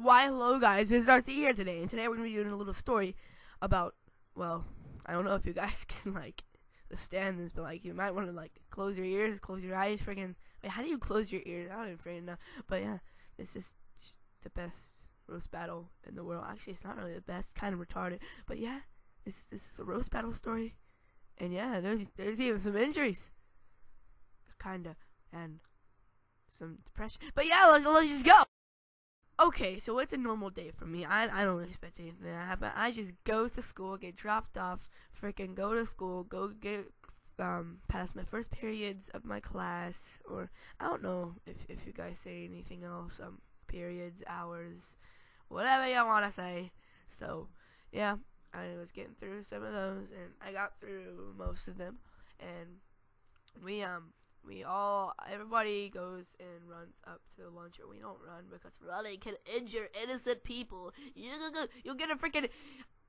Why hello guys, it's RC here today, and today we're gonna be doing a little story about well, I don't know if you guys can like stand this, but like you might want to like close your ears, close your eyes, freaking. Wait, how do you close your ears? I don't even freaking know. But yeah, this is the best roast battle in the world. Actually, it's not really the best, kind of retarded. But yeah, this this is a roast battle story, and yeah, there's there's even some injuries, kinda, and some depression. But yeah, let's, let's just go. Okay, so it's a normal day for me. I I don't expect anything to happen. I just go to school, get dropped off, freaking go to school, go get um pass my first periods of my class, or I don't know if if you guys say anything else. Um, periods, hours, whatever you want to say. So yeah, I was getting through some of those, and I got through most of them, and we um we all, everybody goes and runs up to the lunchroom. We don't run because running can injure innocent people. You go, you'll get a freaking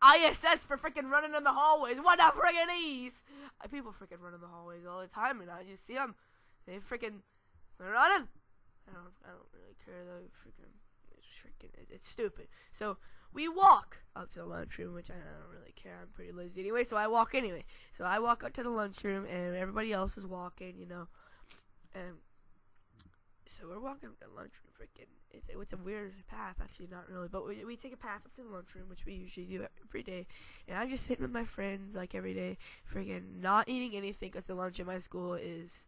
ISS for freaking running in the hallways. What the freaking ease? Uh, people freaking run in the hallways all the time, and I just see them. They freaking they're running. I don't, I don't really care though. Freaking, it's freaking, it's stupid. So we walk up to the lunchroom, which I don't really care. I'm pretty lazy anyway, so I walk anyway. So I walk up to the lunchroom, and everybody else is walking, you know. And so we're walking to lunchroom. Freaking, it's it's a weird path, actually, not really, but we we take a path up to the lunchroom, which we usually do every day. And I'm just sitting with my friends like every day, freaking not eating anything because the lunch at my school is,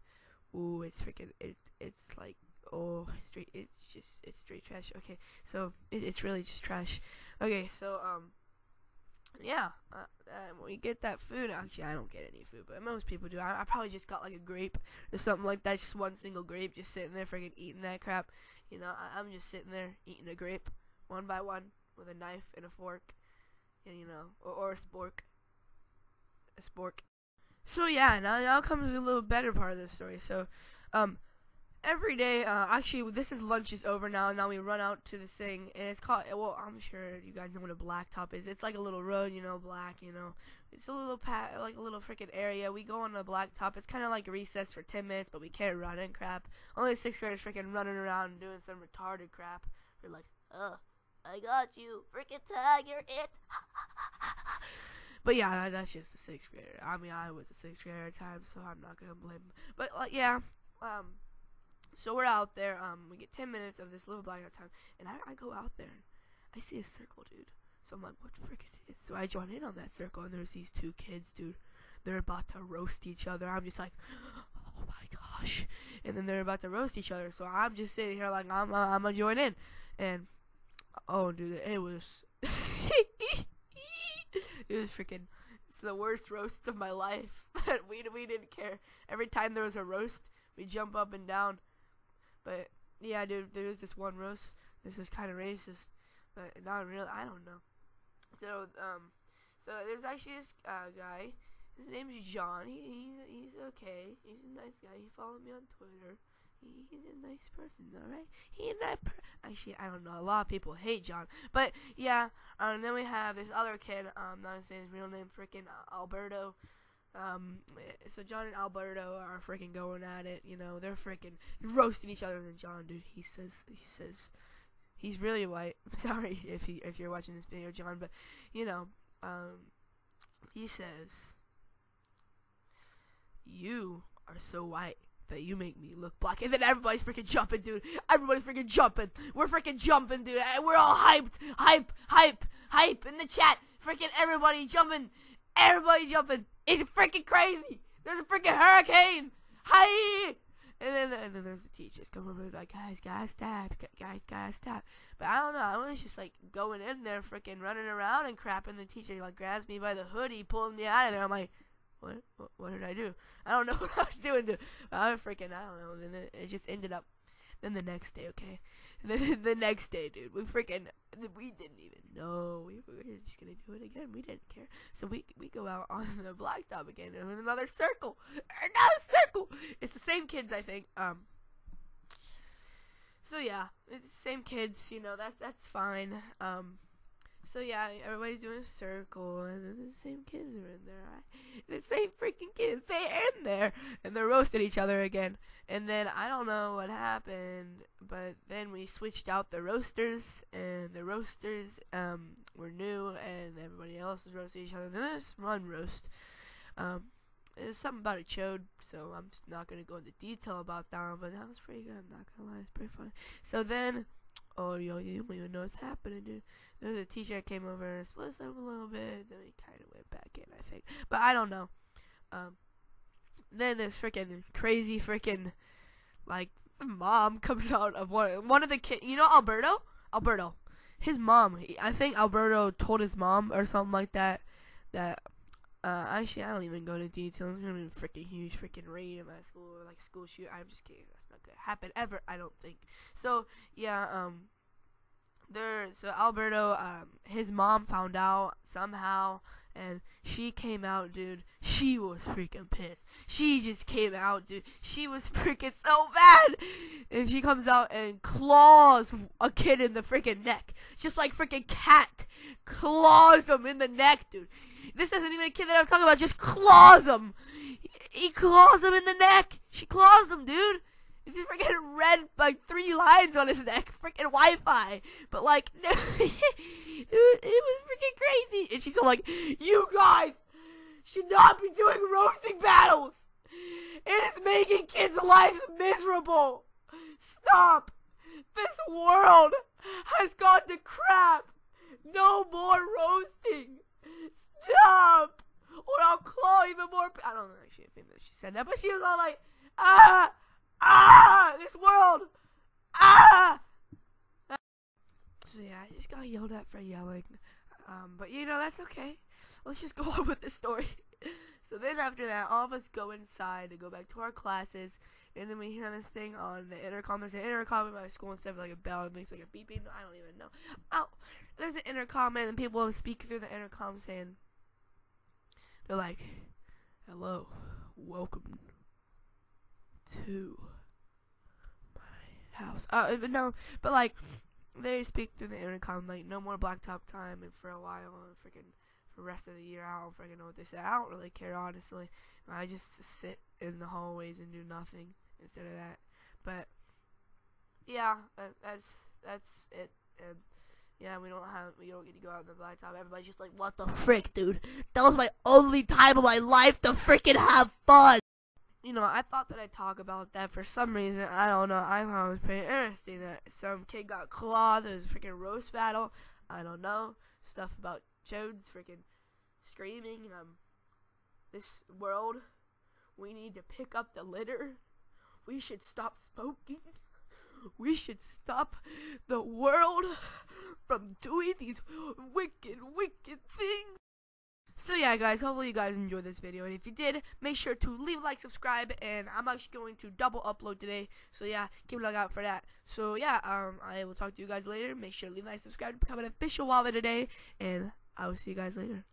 ooh, it's freaking, it's it's like oh straight it's just it's straight trash okay so it, it's really just trash okay so um yeah, uh, uh, we get that food. Actually, I don't get any food, but most people do. I, I, probably just got like a grape or something like that. Just one single grape, just sitting there, freaking eating that crap. You know, I, am just sitting there eating a grape one by one with a knife and a fork, and you know, or, or a spork, a spork. So yeah, now now comes a little better part of the story. So, um, every day. Uh, actually, this is lunch is over now. And now we run out to this thing, and it's called. Well, I'm sure you guys know what a blacktop is. It's like a little road, you know, black. You know, it's a little pat, like a little freaking area. We go on the blacktop. It's kind of like recess for 10 minutes, but we can't run and crap. Only sixth graders freaking running around and doing some retarded crap. We're like, uh, I got you, freaking tag, you're it. But yeah, that's just a sixth grader. I mean, I was a sixth grader at times, so I'm not gonna blame. But like, yeah, um, so we're out there. Um, we get 10 minutes of this little blackout time, and I, I go out there and I see a circle, dude. So I'm like, what the frick is this? So I join in on that circle, and there's these two kids, dude. They're about to roast each other. I'm just like, oh my gosh. And then they're about to roast each other. So I'm just sitting here like, I'm, uh, I'm gonna join in. And, oh, dude, it was, it was freaking, it's the worst roasts of my life. But we, we didn't care. Every time there was a roast, we jump up and down but yeah, dude, there's this one roast. This is kind of racist, but not really. I don't know. So um, so there's actually this uh, guy. His name's John. He, he's he's okay. He's a nice guy. He followed me on Twitter. He, he's a nice person, all right. He and I per- actually I don't know. A lot of people hate John, but yeah. Um, and then we have this other kid. Um, not saying his real name, freaking Alberto. Um, so John and Alberto are freaking going at it. You know, they're freaking roasting each other. And John, dude, he says, he says, he's really white. Sorry if he if you're watching this video, John, but you know, um, he says, you are so white that you make me look black. And then everybody's freaking jumping, dude. Everybody's freaking jumping. We're freaking jumping, dude. And we're all hyped, hype, hype, hype in the chat. Freaking everybody jumping. Everybody jumping. It's freaking crazy. There's a freaking hurricane. Hi. And then, and then there's the teachers come over like, guys, guys, stop, guys, guys, stop. But I don't know. I was just like going in there, freaking running around and crap, and the teacher like grabs me by the hoodie, pulling me out of there. I'm like, what? What, what did I do? I don't know what I was doing. Dude. I'm freaking. I don't know. And then it just ended up then the next day, okay? The, the next day, dude, we freaking, we didn't even know. We, we were just gonna do it again. We didn't care. So we we go out on the blacktop again, and another circle, another circle. It's the same kids, I think. Um. So yeah, it's the same kids. You know, that's that's fine. Um. So yeah, everybody's doing a circle, and then the same kids are in there. The same freaking kids, they're in there, and they're roasting each other again. And then I don't know what happened, but then we switched out the roasters, and the roasters um, were new and everybody else was roasting each other. Then this run roast. Um, there's something about a chode, so I'm not gonna go into detail about that one, but that was pretty good. I'm not gonna lie, it's pretty fun. So then, oh yo, you don't even know what's happening, dude. There was a teacher that came over and split us up a little bit. Then we kind of went back in, I think, but I don't know. Um, then this freaking crazy freaking like mom comes out of one one of the kids. You know Alberto? Alberto. His mom. I think Alberto told his mom or something like that that uh, actually, I don't even go into details. It's gonna be a freaking huge freaking raid in my school, or like school shoot. I'm just kidding. That's not gonna happen ever. I don't think. So yeah, um, there. So Alberto, um, his mom found out somehow, and she came out, dude. She was freaking pissed. She just came out, dude. She was freaking so mad. And she comes out and claws a kid in the freaking neck, just like freaking cat claws him in the neck, dude. This isn't even a kid that I'm talking about. Just claws him. He claws him in the neck. She claws him, dude. It's just freaking red, like three lines on his neck, freaking Wi-Fi. But like, no, it, was, it was freaking crazy. And she's all like, "You guys should not be doing roasting battles. It is making kids' lives miserable. Stop. This world has gone to crap. No more roasting. Stop! Or I'll claw even more. I don't actually think that she said that, but she was all like, ah, ah, this world, ah. So yeah, I just got yelled at for yelling. Um, but you know that's okay. Let's just go on with the story. so then after that, all of us go inside to go back to our classes, and then we hear this thing on the intercom. There's an intercom in my school instead of like a bell. It makes like a beeping. I don't even know. Oh, there's an intercom, and people speak through the intercom saying they're like, hello, welcome to my house. Uh, no, but like, they speak through the intercom, like, no more blacktop time, and for a while, and freaking, for the rest of the year, I don't freaking know what they say. I don't really care, honestly. I just sit in the hallways and do nothing instead of that. But, yeah, that's, that's it. And, yeah, we don't have, we don't get to go out on the blacktop. Everybody's just like, what the frick, dude? That was my only time of my life to freaking have fun. You know, I thought that I'd talk about that for some reason. I don't know. I thought it was pretty interesting that some kid got clawed. There was a freaking roast battle. I don't know. Stuff about Jodes freaking screaming. Um, this world, we need to pick up the litter. We should stop smoking. We should stop the world from doing these wicked, wicked things. So yeah, guys, hopefully you guys enjoyed this video, and if you did, make sure to leave a like, subscribe, and I'm actually going to double upload today, so yeah, keep a lookout for that. So yeah, um, I will talk to you guys later. Make sure to leave a like, subscribe, to become an official WaVa today, and I will see you guys later.